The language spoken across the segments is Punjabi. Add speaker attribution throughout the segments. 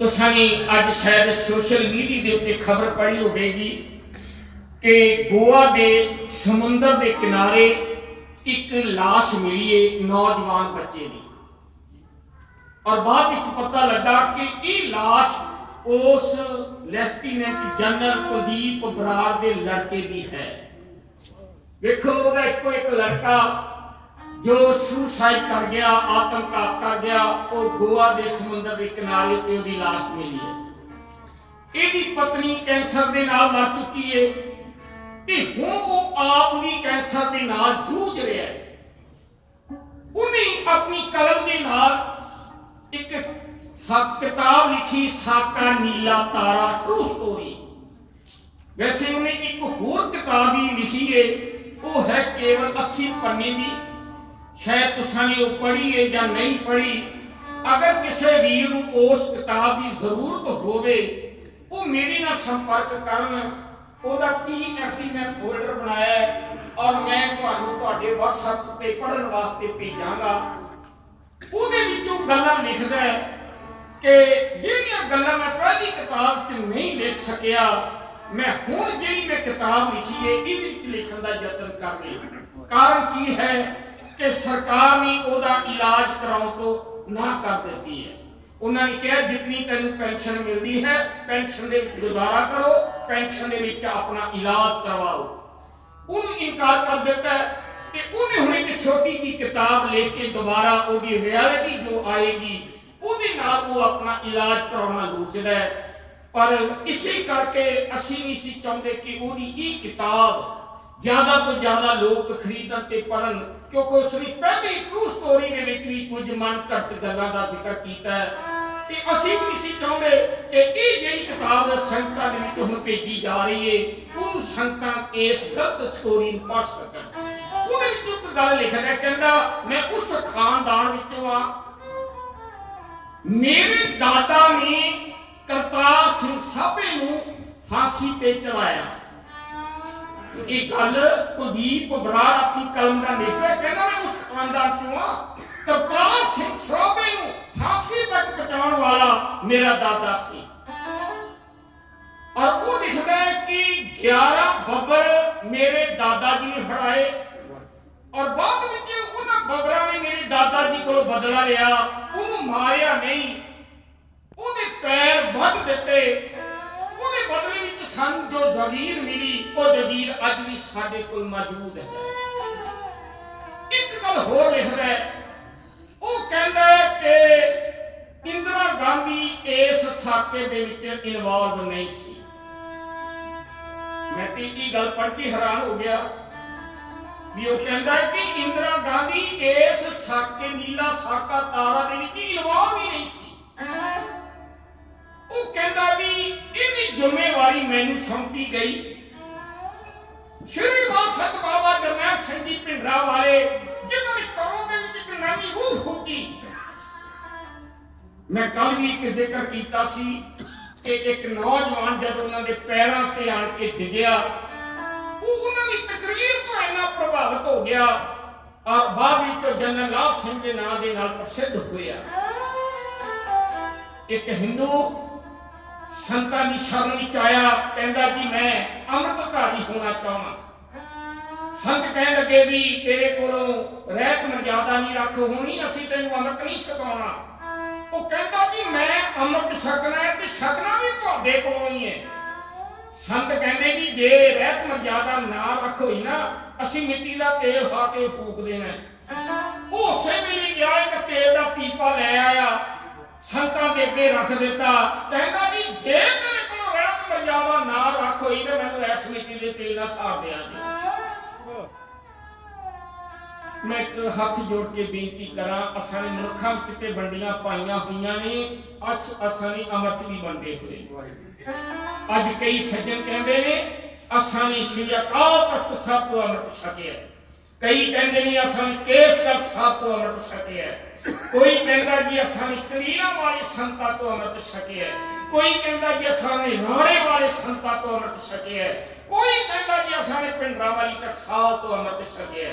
Speaker 1: ਤੁਸੀਂ ਅੱਜ ਸ਼ਾਇਦ ਸੋਸ਼ਲ ਮੀਡੀਆ ਦੇ ਉੱਤੇ ਖਬਰ ਪੜ੍ਹੀ ਹੋਵੇਗੀ ਕਿ ਗੋਆ ਦੇ ਸਮੁੰਦਰ ਦੇ ਕਿਨਾਰੇ ਇੱਕ লাশ ਮਿਲੀ ਏ ਨੌਜਵਾਨ ਬੱਚੇ ਦੀ ਔਰ ਬਾਅਦ ਵਿੱਚ ਪਤਾ ਲੱਗਾ ਕਿ ਇਹ লাশ ਉਸ ਲੈਫਟੀਨੈਂਟ ਜਨਰਲ ਕੁਲਦੀਪ ਬਰਾੜ ਦੇ ਲੜਕੇ ਦੀ ਹੈ ਵੇਖੋ ਉਹਦਾ ਇੱਕੋ ਇੱਕ ਲੜਕਾ ਜੋ ਸੁਸਾਈਡ ਕਰ ਗਿਆ, ਆਤਮਘਾਤ ਕਰ ਗਿਆ, ਉਹ ਗੋਆ ਦੇ ਸਮੁੰਦਰ ਦੇ ਕਿਨਾਰੇ ਤੇ ਉਹਦੀ লাশ ਮਿਲੀ ਹੈ। ਇਹਦੀ ਪਤਨੀ ਕੈਂਸਰ ਦੇ ਨਾਲ ਮਰ ਚੁੱਕੀ ਹੈ ਤੇ ਹੁਣ ਉਹ ਆਪ ਵੀ ਕੈਂਸਰ ਦੇ ਨਾਲ ਜੂਝ ਰਿਹਾ ਹੈ। ਉਹਨੇ ਆਪਣੀ ਕਲਮ ਦੇ ਨਾਲ ਇੱਕ ਸੱਤ ਕਿਤਾਬ ਲਿਖੀ, ਸਾਕਾ ਨੀਲਾ ਤਾਰਾ ਟਰੂ ਸਟੋਰੀ ਵੈਸੇ ਉਹਨੇ ਇੱਕ ਹੋਰ ਕਿਤਾਬ ਵੀ ਲਿਖੀ ਹੈ, ਉਹ ਹੈ ਕੇਵਲ 80 ਪੰਨੇ ਦੀ। ਸ਼ਾਇਦ ਤੁਸੀਂ ਨੇ ਉਹ ਪੜ੍ਹੀ ਹੈ ਜਾਂ ਨਹੀਂ ਪੜ੍ਹੀ, ਅਗਰ ਕਿਸੇ ਵੀਰ ਨੂੰ ਉਸ ਕਿਤਾਬ ਦੀ ਜ਼ਰੂਰਤ ਹੋਵੇ, ਉਹ ਮੇਰੇ ਨਾਲ ਸੰਪਰਕ ਕਰਨ, ਉਹਦਾ ਪੀਐਫਡੀ ਮੈਂ ਫੋਲਡਰ ਬਣਾਇਆ ਹੈ ਔਰ ਮੈਂ ਤੁਹਾਨੂੰ ਤੁਹਾਡੇ WhatsApp ਤੇ ਪੜਨ ਵਾਸਤੇ ਭੇਜਾਂਗਾ। ਉਹਦੇ ਵਿੱਚ ਗੱਲਾਂ ਲਿਖਦਾ ਹੈ ਕਿ ਜਿਹੜੀਆਂ ਗੱਲਾਂ ਮੈਂ ਪਹਿਲੀ ਕਿਤਾਬ 'ਚ ਨਹੀਂ ਲਿਖ ਸਕਿਆ, ਮੈਂ ਹੁਣ ਜਿਹੜੀ ਮੈਂ ਕਿਤਾਬ ਲਿਖੀ ਹੈ, ਇਹਦੇ ਵਿੱਚ ਲਿਖਣ ਦਾ ਯਤਨ ਕਰ ਰਿਹਾ ਕਾਰਨ ਕੀ ਹੈ? ਕਿ ਸਰਕਾਰ ਵੀ ਉਹਦਾ ਇਲਾਜ ਕਰਾਉਣ ਤੋਂ ਨਾ ਕਰ ਦਿੱਤੀ ਹੈ। ਉਹਨਾਂ ਨੇ ਕਿਹਾ ਜਿੰਨੀ ਤੈਨੂੰ ਪੈਨਸ਼ਨ ਮਿਲਦੀ ਹੈ, ਪੈਨਸ਼ਨ ਦੇ ਵਿੱਚ ਗੁਜ਼ਾਰਾ ਕਰੋ, ਪੈਨਸ਼ਨ ਦੇ ਵਿੱਚ ਆਪਣਾ ਇਲਾਜ ਕਰਵਾਓ। ਉਹਨੂੰ ਇਨਕਾਰ ਕਰ ਦਿੱਤਾ ਤੇ ਉਹਨੇ ਹੁਣ ਇੱਕ ਛੋਟੀ ਜੀ ਕਿਤਾਬ ਲੈ ਕੇ ਦੁਬਾਰਾ ਉਹਦੀ ਰਿਐਲਿਟੀ ਜੋ ਆਏਗੀ, ਉਹਦੇ ਨਾਲ ਉਹ ਆਪਣਾ ਇਲਾਜ ਕਰਾਉਣਾ ਲੋਚਦਾ ਹੈ। ਪਰ ਇਸੇ ਕਰਕੇ ਅਸੀਂ ਨਹੀਂ ਸੀ ਚਾਹੁੰਦੇ ਕਿ ਉਹਦੀ ਇਹ ਕਿਤਾਬ ਜ਼ਿਆਦਾ ਤੋਂ ਜ਼ਿਆਦਾ ਲੋਕ ਖਰੀਦਣ ਤੇ ਪੜਨ ਕਿਉਂਕਿ ਉਸ ਨੇ ਪਹਿਲੀ ਟਰੂ ਸਟੋਰੀ ਦੇ ਵਿੱਚ ਵੀ ਕੁਝ ਮਨ ਘੱਟ ਗੱਲਾਂ ਦਾ ਜ਼ਿਕਰ ਕੀਤਾ ਹੈ। ਤੇ ਅਸੀਂ ਵੀ ਸੀ ਚਾਹੁੰਦੇ ਕਿ ਇਹ ਜਿਹੜੀ ਕਿਤਾਬ ਸੰਗਤਾਂ ਦੇ ਵਿੱਚ ਹੁਣ ਭੇਜੀ ਜਾ ਰਹੀ ਏ ਉਹ ਸੰਗਤਾਂ ਇਸ ਗਲਤ ਸਟੋਰੀ ਨੂੰ ਪੜ੍ਹ ਸਕਣ। ਉਹਦੇ ਵਿੱਚ ਇੱਕ ਗੱਲ ਲਿਖਿਆ ਕਹਿੰਦਾ, ਮੈਂ ਉਸ ਖਾਨਦਾਨ ਵਿੱਚੋਂ ਆ। ਮੇਰੇ ਦਾਦਾ ਨੇ ਕਰਤਾਰ ਸਿੰਘ ਸਾਬੇ ਨੂੰ ਫਾਂਸੀ ਤੇ ਚੜਾਇਆ ਇਹ ਗੱਲ ਕੁਲਦੀਪ ਬਰਾੜ ਆਪਣੀ ਕਲਮ ਦਾ ਲਿਖਦਾ ਕਹਿੰਦਾ ਮੈਂ ਉਸ ਖਾਨਦਾਨ ਚੋਂ ਆ। ਕਰਤਾਰ ਸਿੰਘ ਸਾਬੇ ਨੂੰ ਫਾਂਸੀ ਤੱਕ ਪਹੁੰਚਾਉਣ ਵਾਲਾ ਮੇਰਾ ਦਾਦਾ ਸੀ। ਔਰ ਉਹ ਲਿਖਦਾ ਹੈ ਕਿ 11 ਬੱਬਰ ਮੇਰੇ ਦਾਦਾ ਜੀ ਨੇ ਫੜਾਏ ਔਰ ਬਾਅਦ ਵਿੱਚ ਉਹਨਾਂ ਬੱਬਰਾਂ ਨੇ ਮੇਰੇ ਦਾਦਾ ਜੀ ਕੋਲੋਂ ਬਦਲਾ ਲਿਆ, ਉਹਨੂੰ ਮਾਰਿਆ ਨਹੀਂ। ਉਹਦੇ ਪੈਰ ਵੱਢ ਦਿੱਤੇ। ਉਹਦੇ ਬਦਲੇ ਵਿੱਚ ਸਾਨੂੰ ਜੋ ਜ਼ਗੀਰ ਮਿਲੀ, ਉਹ ਜ਼ਗੀਰ ਅੱਜ ਵੀ ਸਾਡੇ ਕੋਲ ਮੌਜੂਦ ਹੈ। ਇੱਕ ਗੱਲ ਹੋਰ ਲਿਖਦਾ ਉਹ ਕਹਿੰਦਾ ਕਿ ਇੰਦਰਾ ਗਾਂਧੀ ਇਸ ਸਾਕੇ ਦੇ ਵਿੱਚ ਇਨਵੋਲਵ ਨਹੀਂ ਸੀ। ਮੈਂ ਤੇ ਗੱਲ ਪੜ੍ਹ ਕੇ ਹੈਰਾਨ ਹੋ ਗਿਆ ਵੀ ਉਹ ਕਹਿੰਦਾ ਕਿ ਇੰਦਰਾ ਗਾਂਧੀ ਇਸ ਸਾਕੇ, ਨੀਲਾ ਸਾਕਾ ਤਾਰਾ ਦੇ ਵਿੱਚ ਮੈਨੂੰ ਸੌਂਪੀ ਗਈ। ਸ਼੍ਰੀ ਵਾਸਤ ਬਾਬਾ ਜਰਨੈਲ ਸਿੰਘ ਜੀ ਪਿੰਡਰਾ ਵਾਲੇ, ਜਿਨ੍ਹਾਂ ਨੇ ਕੌਮ ਦੇ ਵਿੱਚ ਇੱਕ ਨਵੀਂ ਰੂਹ ਫੂਕੀ ਮੈਂ ਕੱਲ ਵੀ ਇੱਕ ਜ਼ਿਕਰ ਕੀਤਾ ਸੀ ਕਿ ਇੱਕ ਨੌਜਵਾਨ ਜਦ ਉਹਨਾਂ ਦੇ ਪੈਰਾਂ ਤੇ ਆਣ ਕੇ ਡਿੱਗਿਆ, ਉਹ ਉਹਨਾਂ ਦੀ ਤਕਰੀਰ ਤੋਂ ਇੰਨਾ ਪ੍ਰਭਾਵਿਤ ਹੋ ਗਿਆ ਔਰ ਬਾਅਦ ਵਿੱਚ ਜਨਰਲ ਲਾਭ ਸਿੰਘ ਦੇ ਨਾਂ ਦੇ ਨਾਲ ਪ੍ਰਸਿੱਧ ਹੋਇਆ। ਇੱਕ ਹਿੰਦੂ ਸੰਤਾਂ ਦੀ ਸ਼ਰਨ ਵਿੱਚ ਆਇਆ, ਕਹਿੰਦਾ ਜੀ, ਮੈਂ ਅੰਮ੍ਰਿਤਧਾਰੀ ਹੋਣਾ ਚਾਹਾਂ ਸੰਤ ਕਹਿਣ ਲੱਗੇ ਵੀ ਤੇਰੇ ਕੋਲੋਂ ਰਹਿਤ ਮਰਜ਼ਾਦਾ ਨਹੀਂ ਰੱਖ, ਹੋਣੀ ਅਸੀਂ ਤੈਨੂੰ ਅੰਮ੍ਰਿਤ ਨਹੀਂ ਛਕਾਉਣਾ ਉਹ ਕਹਿੰਦਾ ਜੀ, ਮੈਂ ਅੰਮ੍ਰਿਤ ਛਕਣਾ ਹੈ ਤੇ ਛਕਣਾ ਵੀ ਤੁਹਾਡੇ ਕੋਲੋਂ ਹੀ ਹੈ। ਸੰਤ ਕਹਿੰਦੇ ਵੀ ਜੇ ਰਹਿਤ ਮਰਜ਼ਾਦਾ ਨਾ ਰੱਖ ਹੋਈ ਨਾ, ਅਸੀਂ ਮਿੱਟੀ ਦਾ ਤੇਲ ਖਾ ਕੇ ਫੂਕ ਦੇਣਾ ਉਹ ਉਸੇ ਵੇਲੇ ਗਿਆ, ਇੱਕ ਤੇਲ ਦਾ ਪੀਪਾ ਲੈ ਆਇਆ। ਸੰਤਾਂ ਦੇ ਅੱਗੇ ਰੱਖ ਦਿੱਤਾ। ਕਹਿੰਦਾ ਜੀ, ਜੇ ਤੇਰੇ ਕੋਲ ਰਹਿਤ ਮਰਜ਼ਾਦਾ ਨਾ ਰੱਖ ਹੋਈ ਤੇ ਮੈਨੂੰ ਇਸ ਮਿੱਟੀ ਦੇ ਤੇਲ ਨਾਲ ਸਾੜ ਦਿਆ ਜੀ ਮੈਂ ਇੱਕ ਹੱਥ ਜੋੜ ਕੇ ਬੇਨਤੀ ਕਰਾਂ, ਅਸਾਂ ਨੇ ਮਨੁੱਖਾਂ ਵਿੱਚ ਤੇ ਵੰਡੀਆਂ ਪਾਈਆਂ ਹੋਈਆਂ ਨੇ, ਅੱਜ ਅਸਾਂ ਨੇ ਅੰਮ੍ਰਿਤ ਵੀ ਵੰਡੇ ਹੋਏ ਅੱਜ ਕਈ ਸੱਜਣ ਕਹਿੰਦੇ ਨੇ, ਅਸਾਂ ਨੇ ਸ਼੍ਰੀ ਅਕਾਲ ਤਖਤ ਸਾਹਿਬ ਤੋਂ ਅੰਮ੍ਰਿਤ ਛਕਿਆ। ਕਈ ਕਹਿੰਦੇ ਨੇ ਅਸਾਂ ਨੇ ਕੇਸਗੜ੍ਹ ਸਾਹਿਬ ਤੋਂ ਅੰਮ੍ਰਿਤ ਛਕਿਆ ਕੋਈ ਕਹਿੰਦਾ ਜੀ ਅਸਾਂ ਨੇ ਕਲੀਰਾਂ ਵਾਲੇ ਸੰਤਾਂ ਤੋਂ ਅੰਮ੍ਰਿਤ ਛਕਿਆ ਕੋਈ ਕਹਿੰਦਾ ਜੀ ਅਸਾਂ ਨੇ ਰਾਣੇ ਵਾਲੇ ਸੰਤਾਂ ਤੋਂ ਅੰਮ੍ਰਿਤ ਛਕਿਆ ਕੋਈ ਕਹਿੰਦਾ ਜੀ ਅਸਾਂ ਨੇ ਪਿੰਡਰਾਂ ਵਾਲੀ ਟਕਸਾਲ ਤੋਂ ਅੰਮ੍ਰਿਤ ਛਕਿਆ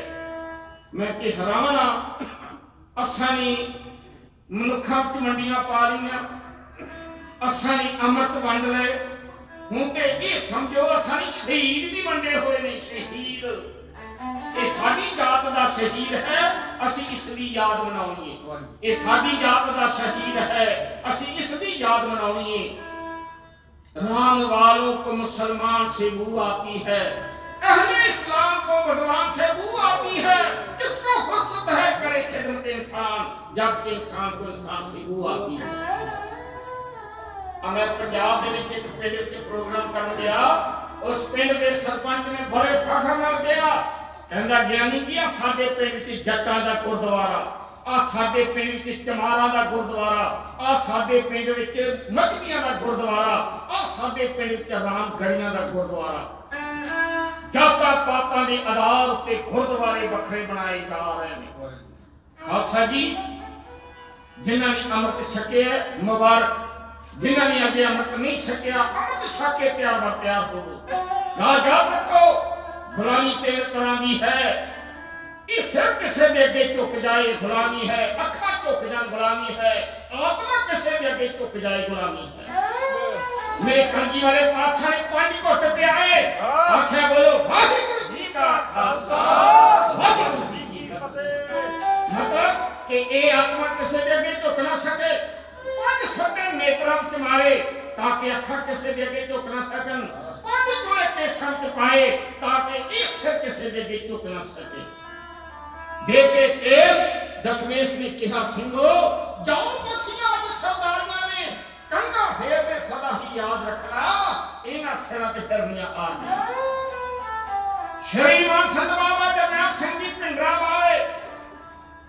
Speaker 1: ਮੈਂ ਕਿ ਹੈਰਾਨ ਆ ਅਸਾਂ ਨੇ ਮਨੁੱਖਾਂ ਵਿੱਚ ਮੰਡੀਆਂ ਪਾ ਲਈਆਂ, ਅਸਾਂ ਨੇ ਅੰਮ੍ਰਿਤ ਵੰਡ ਲਏ। ਹੁਣ ਤੇ ਇਹ ਸਮਝੋ, ਅਸਾਂ ਨੇ ਸ਼ਹੀਦ ਵੀ ਵੰਡੇ ਹੋਏ ਨੇ, ਸ਼ਹੀਦ। ਇਹ ਸਾਡੀ رام والوں کو مسلمان سے بو آتی ہے اہل اسلام کو بھگوان سے بو آتی ہے کس کو فرصت ہے کرے خدمت انسان جبکہ انسان کو انسان سے بو آتی ہے میں پنجاب دے وچ ایک پنڈ تے پروگرام کرن گیا اس پنڈ دے سرپنچ نے بڑے فخر نال کہا ਕਹਿੰਦਾ ਗਿਆਨੀ ਕੀ ਆ ਸਾਡੇ ਪਿੰਡ ਚ ਜੱਟਾਂ ਦਾ ਗੁਰਦੁਆਰਾ ਆ ਸਾਡੇ ਪਿੰਡ ਵਿੱਚ ਚਮਾਰਾਂ ਦਾ ਗੁਰਦੁਆਰਾ ਆ ਸਾਡੇ ਪਿੰਡ ਵਿੱਚ ਮੱਕੀਆਂ ਦਾ ਗੁਰਦੁਆਰਾ ਆ ਸਾਡੇ ਪਿੰਡ ਵਿੱਚ ਰਾਮਗੜੀਆਂ ਦਾ ਗੁਰਦੁਆਰਾ। ਜਾਤਾਂ ਪਾਤਾਂ ਦੇ ਆਧਾਰ ਉੱਤੇ ਗੁਰਦੁਆਰੇ ਵੱਖਰੇ ਬਣਾਏ ਜਾ ਰਹੇ ਨੇ। ਖਾਲਸਾ ਜੀ, ਜਿਨ੍ਹਾਂ ਨੇ ਅੰਮ੍ਰਿਤ ਛਕਿਆ, ਮੁਬਾਰਕ। ਜਿਨ੍ਹਾਂ ਨੇ ਅੱਗੇ ਅੰਮ੍ਰਿਤ ਨਹੀਂ ਛਕਿਆ, ਅੰਮ੍ਰਿਤ ਛਕ ਪਿਆਰ ਦਾ ਪਿਆਰ ਹੋਵੋ। ਨਾ ਜਾਤ ਰੱਖੋ ਗੁਲਾਮੀ ਤਿੰਨ ਤਰ੍ਹਾਂ ਦੀ ਹੈ ਇਹ ਸਿਰ ਕਿਸੇ ਦੇ ਅੱਗੇ ਝੁਕ ਜਾਏ ਗੁਲਾਮੀ ਹੈ ਅੱਖਾਂ ਝੁਕ ਜਾਣ ਗੁਲਾਮੀ ਹੈ ਆਤਮਾ ਕਿਸੇ ਦੇ ਅੱਗੇ ਝੁਕ ਜਾਏ ਗੁਲਾਮੀ ਹੈ ਮੇਰੇ ਕੰਜੀ ਵਾਲੇ ਪਾਤਸ਼ਾਹ ਨੇ ਪੰਜ ਘੁੱਟ ਪਿਆਏ ਆਖਿਆ ਬੋਲੋ ਵਾਹਿਗੁਰੂ ਜੀ ਕਾ ਖਾਲਸਾ ਵਾਹਿਗੁਰੂ ਜੀ ਕੀ ਫਤਿਹ ਮਤਲਬ ਕਿ ਇਹ ਆਤਮਾ ਕਿਸੇ ਦੇ ਅੱਗੇ ਝੁਕ ਨਾ ਸਕੇ ਪੰਜ ਸੱਤੇ ਨੇਤਰਾਂ ਵਿੱਚ ਮਾਰੇ ਤਾਂ ਕਿ ਅੱਖਾਂ ਕਿਸੇ ਦੇ ਅੱਗੇ ਝੁਕ ਨਾ ਸਕਣ ਪੰਜ ਚੋਲੇ ਕੇ ਸੰਤ ਪਾਏ ਤਾਂ ਕਿ ਇਹ ਸਿਰ ਕਿਸੇ ਦੇ ਅੱਗੇ ਝੁਕ ਨਾ ਸਕੇ ਦੇ ਕੇ ਤੇਲ ਦਸ਼ਮੇਸ਼ ਨੇ ਕਿਹਾ ਸਿੰਘੋ ਜਾਓ ਪੁੱਛੀਆਂ ਅੱਜ ਸਰਦਾਰੀਆਂ ਨੇ ਕੰਗਾ ਫੇਰ ਦੇ ਸਦਾ ਹੀ ਯਾਦ ਰੱਖਣਾ ਇਹਨਾਂ ਸਿਰਾਂ ਤੇ ਫਿਰਨੀਆਂ ਆ ਸ਼੍ਰੀਮਾਨ ਸੰਤ ਬਾਬਾ ਜਗਨਾਥ ਸਿੰਘ ਜੀ ਪਿੰਡਰਾ ਵਾਲੇ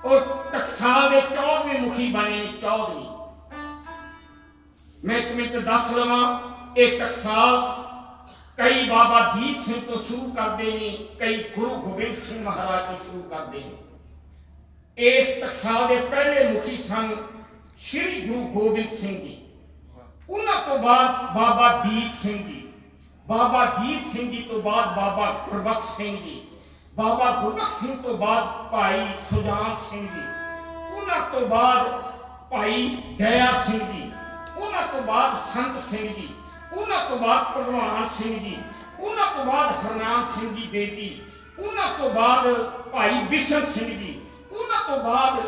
Speaker 1: ਉਹ ਟਕਸਾਲ ਦੇ 14ਵੇਂ ਮੁਖੀ ਬਣੇ ਨੇ ਕਈ ਬਾਬਾ ਦੀਪ ਸਿੰਘ ਤੋਂ ਸ਼ੁਰੂ ਕਰਦੇ ਨੇ, ਕਈ ਗੁਰੂ ਗੋਬਿੰਦ ਸਿੰਘ ਮਹਾਰਾਜ ਤੋਂ ਸ਼ੁਰੂ ਕਰਦੇ ਨੇ। ਇਸ ਟਕਸਾਲ ਦੇ ਪਹਿਲੇ ਮੁਖੀ ਸਨ ਸ੍ਰੀ ਗੁਰੂ ਗੋਬਿੰਦ ਸਿੰਘ ਜੀ। ਉਹਨਾਂ ਤੋਂ ਬਾਅਦ ਬਾਬਾ ਦੀਪ ਸਿੰਘ ਜੀ। ਬਾਬਾ ਦੀਪ ਸਿੰਘ ਜੀ ਤੋਂ ਬਾਅਦ ਬਾਬਾ ਗੁਰਬਖਸ਼ ਸਿੰਘ ਜੀ। ਬਾਬਾ ਗੁਰਬਖਸ਼ ਸਿੰਘ ਤੋਂ ਬਾਅਦ ਭਾਈ ਸੁਜਾਨ ਸਿੰਘ ਜੀ। ਉਹਨਾਂ ਤੋਂ ਬਾਅਦ ਭਾਈ ਦਇਆ ਸਿੰਘ ਜੀ। ਉਹਨਾਂ ਤੋਂ ਬਾਅਦ ਸੰਤ ਸਿੰਘ ਜੀ। ਉਹਨਾਂ ਤੋਂ ਬਾਅਦ ਭਗਵਾਨ ਸਿੰਘ ਜੀ ਉਹਨਾਂ ਤੋਂ ਬਾਅਦ ਹਰਨਾਮ ਸਿੰਘ ਜੀ ਬੇਦੀ ਉਹਨਾਂ ਤੋਂ ਬਾਅਦ ਭਾਈ ਬਿਸ਼ਨ ਸਿੰਘ ਜੀ ਉਹਨਾਂ ਤੋਂ ਬਾਅਦ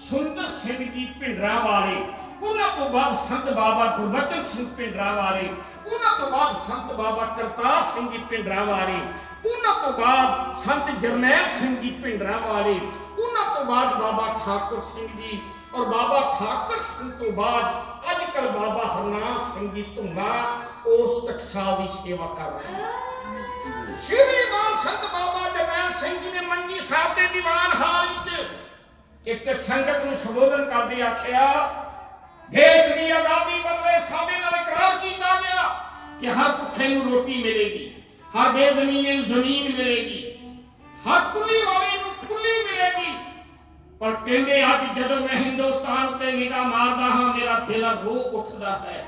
Speaker 1: ਸੁੰਦਰ ਸਿੰਘ ਜੀ ਪਿੰਡਰਾ ਵਾਲੇ ਉਹਨਾਂ ਤੋਂ ਬਾਅਦ ਸੰਤ ਬਾਬਾ ਗੁਰਬਚਨ ਸਿੰਘ ਪਿੰਡਰਾ ਵਾਲੇ ਉਹਨਾਂ ਤੋਂ ਬਾਅਦ ਸੰਤ ਬਾਬਾ ਕਰਤਾਰ ਸਿੰਘ ਜੀ ਪਿੰਡਰਾ ਵਾਲੇ ਉਹਨਾਂ ਤੋਂ ਬਾਅਦ ਸੰਤ ਜਰਨੈਲ ਸਿੰਘ ਜੀ ਪਿੰਡਰਾ ਵਾਲੇ ਉਹਨਾਂ ਤੋਂ ਬਾਅਦ ਬਾਬਾ ਠਾਕੁਰ ਸਿੰਘ ਜੀ ਔਰ ਬਾਬਾ ਠਾਕੁਰ ਸਿੰਘ ਤੋਂ ਬਾਅਦ ਅੱਜ ਕੱਲ ਬਾਬਾ ਹਰਨਾਮ ਸਿੰਘ ਜੀ ਧੁੰਗਾ ਉਸ ਟਕਸਾਲ ਦੀ ਸੇਵਾ ਕਰ ਰਹੇ ਹਨ ਸ਼੍ਰੀ ਮਾਨ ਸੰਤ ਬਾਬਾ ਜਰਨੈਲ ਸਿੰਘ ਜੀ ਨੇ ਮੰਜੀ ਸਾਹਿਬ ਦੇ ਦੀਵਾਨ ਹਾਲ ਵਿੱਚ ਇੱਕ ਸੰਗਤ ਨੂੰ ਸੰਬੋਧਨ ਕਰਦੇ ਆਖਿਆ, ਦੇਸ਼ ਦੀ ਆਜ਼ਾਦੀ ਬਦਲੇ ਸਾਡੇ ਨਾਲ ਇਕਰਾਰ ਕੀਤਾ ਗਿਆ ਕਿ ਹਰ ਭੁੱਖੇ ਨੂੰ ਰੋਟੀ ਮਿਲੇਗੀ, ਹਰ ਬੇਜ਼ਮੀਨੇ ਨੂੰ ਜ਼ਮੀਨ ਮਿਲੇਗੀ, ਹਰ ਕੁਲੀ ਵਾਲੇ ਨੂੰ ਕੁਲੀ ਮਿਲੇਗੀ। ਪਰ ਕਹਿੰਦੇ ਅੱਜ ਜਦੋਂ ਮੈਂ ਹਿੰਦੁਸਤਾਨ ਉੱਤੇ ਨਿਗਾਹ ਮਾਰਦਾ ਹਾਂ, ਮੇਰਾ ਦਿਲ ਰੋ ਉੱਠਦਾ ਹੈ।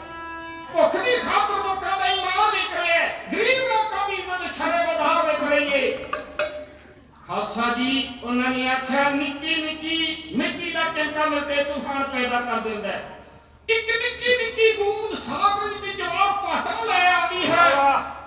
Speaker 1: ਭੁੱਖ ਦੀ ਖਾਤਰ ਲੋਕਾਂ ਦਾ ਇਮਾਨ ਵਿਕ ਰਿਹਾ ਹੈ ਗਰੀਬ ਲੋਕਾਂ ਦੀ ਇੱਜ਼ਤ ਸ਼ਰੇ ਵਧਾਰ ਵਿਕ ਰਹੀ ਹੈ ਖਾਲਸਾ ਜੀ ਉਹਨਾਂ ਨੇ ਆਖਿਆ ਨਿੱਕੀ ਨਿੱਕੀ ਮਿੱਟੀ ਦਾ ਟੈਂਕਾ ਮਿਲ ਕੇ ਤੂਫਾਨ ਪੈਦਾ ਕਰ ਦਿੰਦਾ ਇੱਕ ਨਿੱਕੀ ਨਿੱਕੀ ਬੂੰਦ ਸਾਗਰ ਵਿੱਚ ਜਵਾਰ ਪਾਟਾ ਲੈ ਆਉਂਦੀ ਹੈ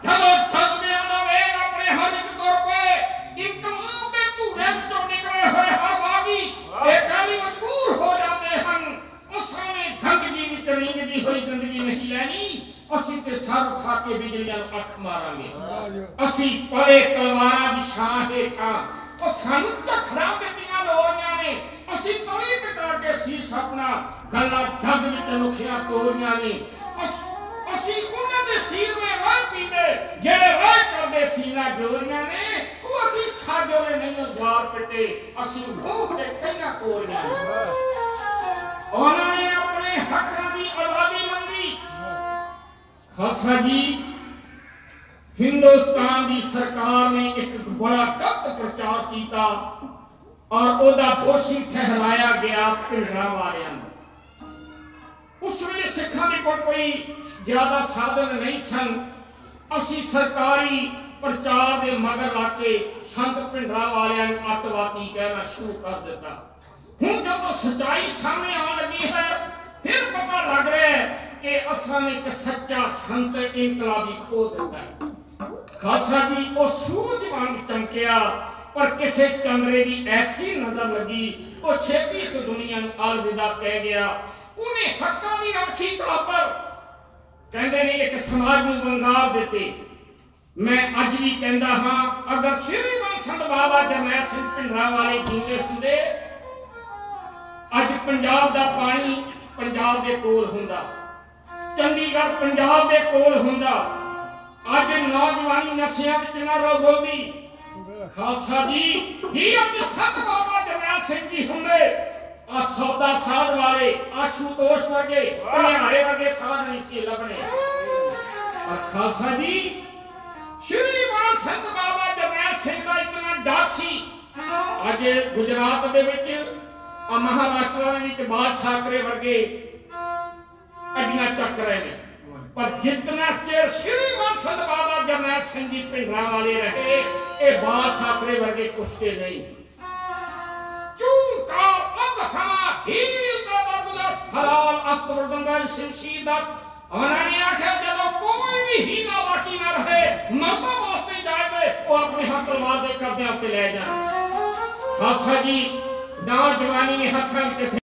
Speaker 1: ਜਦੋਂ ਛੱਡਿਆਂ ਦਾ ਵੇਗ ਆਪਣੇ ਹਰ ਇੱਕ ਤੁਰ ਪਏ ਇਨਕਲਾਬ ਦੇ ਧੂਰੇ ਵਿੱਚੋਂ ਨਿਕਲੇ ਹੋਏ ਹਰਵਾਗੀ ਇਹ ਕਾਲੀ ਮਜਬੂਰ ਹੋ ਜਾਂਦੇ ਹਨ ਉਸਾਂ ਨੇ ਢੰਗ ਜੀ ਵਿੱਚ ਰਿੰਗਦੀ ਹੋਈ ਜ਼ਿੰਦਗੀ ਨਹੀਂ ਲੈਣੀ ਅਸੀਂ ਤੇ ਸਰ ਉਠਾ ਕੇ ਬਿਜਲੀਆਂ ਨੂੰ ਅੱਖ ਮਾਰਾਂਗੇ। ਅਸੀਂ ਪਰੇ ਤਲਵਾਰਾਂ ਦੀ ਛਾਂ ਹੇਠਾਂ ਉਹ ਸਾਨੂੰ ਧਖੜਾ ਦਿੱਤੀਆਂ ਲੋਰੀਆਂ ਨੇ ਅਸੀਂ ਤਲੀ ਟਕਾ ਕੇ ਸੀ ਸਪਨਾ ਗੱਲਾਂ ਜੱਗ ਵਿੱਚ ਲੁਖੀਆਂ ਤੋਰੀਆਂ ਨੇ। ਅਸ- ਉਹਨਾਂ ਦੇ ਸੀਰ ਵਿੱਚ ਰਾਹ ਪੀਂਦੇ ਜਿਹੜੇ ਰਾਹ ਕਰਦੇ ਸੀਨਾ ਜੋਰੀਆਂ ਨੇ ਉਹ ਅਸੀਂ ਛਾਜੋਲੇ ਨਹੀਂ ਜਾਰ ਪਿੱਟੇ ਅਸੀਂ ਮੂੰਹ ਦੇ ਕਈਆਂ ਕੋਰੀਆਂ ਉਹਨਾਂ ਨੇ ਆਪਣੇ ਹੱਕਾਂ ਦੀ ਆਜ਼ਾਦੀ ਮੰਗੀ ਖਾਲਸਾ ਜੀ ਹਿੰਦੁਸਤਾਨ ਦੀ ਸਰਕਾਰ ਨੇ ਇੱਕ ਬੜਾ ਗਲਤ ਪ੍ਰਚਾਰ ਕੀਤਾ ਔਰ ਉਹਦਾ ਦੋਸ਼ੀ ਠਹਿਰਾਇਆ ਗਿਆ ਭਿੰਡਰਾ ਵਾਲਿਆਂ ਨੂੰ ਉਸ ਵੇਲੇ ਸਿੱਖਾਂ ਦੇ ਕੋਲ ਕੋਈ ਜ਼ਿਆਦਾ ਸਾਧਨ ਨਹੀਂ ਸਨ ਅਸੀਂ ਸਰਕਾਰੀ ਪ੍ਰਚਾਰ ਦੇ ਮਗਰ ਲਾ ਕੇ ਸੰਤ ਭਿੰਡਰਾ ਵਾਲਿਆਂ ਨੂੰ ਅੱਤਵਾਦੀ ਕਹਿਣਾ ਸ਼ੁਰੂ ਕਰ ਦਿੱਤਾ ਹੁਣ ਜਦੋਂ ਸਚਾਈ ਸਾਹਮਣੇ ਆਉਣ ਲੱਗੀ ਹੈ ਫਿਰ ਪਤਾ ਲੱਗ ਰਿਹਾ ਹੈ ਕਿ ਅਸਾਂ ਇੱਕ ਸੱਚਾ ਸੰਤ ਇਨਕਲਾਬੀ ਖੋ ਦਿੰਦਾ ਖਾਲਸਾ ਜੀ, ਉਹ ਸੂਰਜ ਵਾਂਗ ਚਮਕਿਆ, ਪਰ ਕਿਸੇ ਚੰਦਰੇ ਦੀ ਐਸੀ ਨਜ਼ਰ ਲੱਗੀ, ਉਹ ਛੇਤੀ ਇਸ ਦੁਨੀਆ ਨੂੰ ਅਲਵਿਦਾ ਕਹਿ ਗਿਆ। ਉਹਨੇ ਹੱਕਾਂ ਦੀ ਰਾਖੀ ਬਰਾਬਰ ਕਹਿੰਦੇ ਨੇ, ਇੱਕ ਸਮਾਜ ਨੂੰ ਵੰਗਾਰ ਦਿੱਤੇ। ਮੈਂ ਅੱਜ ਵੀ ਕਹਿੰਦਾ ਹਾਂ, ਅਗਰ ਸ਼੍ਰੀ ਗੁਰੂ ਸੰਤ ਬਾਬਾ ਜਰਨੈਲ ਸਿੰਘ ਭਿੰਡਰਾਂ ਵਾਲੇ ਜੀਵੇ ਹੁੰਦੇ, ਅੱਜ ਪੰਜਾਬ ਦਾ ਪਾਣੀ ਪੰਜਾਬ ਦੇ ਕੋਲ ਹੁੰਦਾ। ਚੰਡੀਗੜ੍ਹ ਪੰਜਾਬ ਦੇ ਕੋਲ ਹੁੰਦਾ। ਅੱਜ ਨੌਜਵਾਨੀ ਨਸ਼ਿਆਂ ਵਿੱਚ ਨਾ ਰੋਗੋਦੀ ਖਾਲਸਾ ਜੀ ਜੀ ਅੱਜ ਸੰਤ ਬਾਬਾ ਜਰਨੈਲ ਸਿੰਘ ਜੀ ਹੁੰਦੇ। ਆ ਸੌਦਾ ਸਾਧ ਵਾਲੇ ਆਸ਼ੂਤੋਸ਼ ਵਰਗੇ ਭਿਆਰੇ ਵਰਗੇ ਸਾਧ ਨਹੀਂ ਸੀ ਲੱਭਣੇ। ਪਰ ਖਾਲਸਾ ਜੀ, ਸ਼੍ਰੀ ਗੁਰੂ ਸੰਤ ਬਾਬਾ ਜਰਨੈਲ ਸਿੰਘ ਦਾ ਇਤਨਾ ਡਰ ਸੀ। ਅੱਜ ਗੁਜਰਾਤ ਦੇ ਵਿੱਚ ਆ ਮਹਾਰਾਸ਼ਟਰ ਦੇ ਵਿੱਚ ਬਾਲ ਠਾਕਰੇ ਵਰਗੇ ਅੱਡੀਆਂ ਚੱਕ ਰਹੇ ਨੇ। ਪਰ ਜਿੰਨਾ ਚਿਰ ਸ਼੍ਰੀ ਗੁਰੂ ਸੰਤ ਬਾਬਾ ਜਰਨੈਲ ਸਿੰਘ ਜੀ ਪਿੰਡਰਾਂ ਵਾਲੇ ਰਹੇ, ਇਹ ਬਾਲ ਠਾਕਰੇ ਵਰਗੇ ਕੁਸ਼ਤੇ ਨਹੀਂ। ਚੂਕਾ ਅਧਹਾ ਹੀਲ ਦਾ ਦਰਗੁਲਸ ਹਲਾਲ ਅਸਤਰਦੰਗਲ ਸਿੰਸ਼ੀਦਸ ਉਹਨਾਂ ਨੇ ਆਖਿਆ, ਜਦੋਂ ਕੋਈ ਵੀ ਹੀਲਾ ਬਾਕੀ ਨਾ ਰਹੇ, ਮਰਦਾਂ ਵਾਸਤੇ ਜਾਏ ਉਹ ਆਪਣੇ ਹੱਥ ਤਲਵਾਰ ਦੇ ਕਬਜ਼ੇ ਉੱਤੇ ਲੈ ਜਾਣ ਖਾਲਸਾ ਜੀ ਨੌਜਵਾਨੀ ਨੇ ਹੱਥਾਂ ਵਿੱਚ